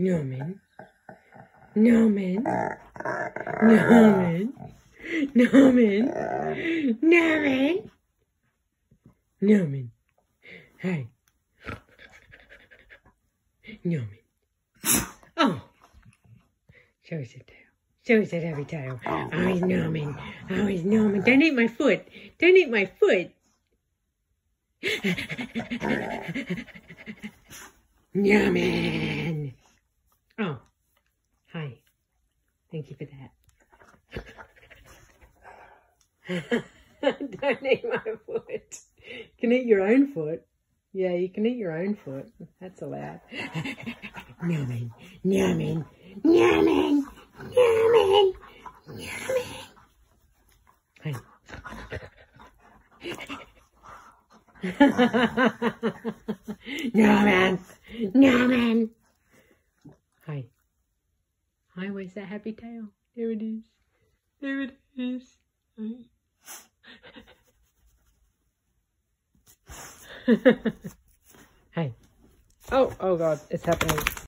Norman. Norman. Norman. Norman. Norman. Norman. Hey. Norman. Oh. Show us the tail. Show us that heavy tail. Oh, he's Norman. Oh, he's Norman. Don't eat my foot. Don't eat my foot. Norman. Oh. Hi. Thank you for that. Don't eat my foot. Can eat your own foot. Yeah, you can eat your own foot. That's allowed. Yummy, yummy, yummy, yummy, yummy. Hey. no man, no man. Hi. Hi, where's that happy tail? There it is. There it is. hey. Oh, oh God, it's happening.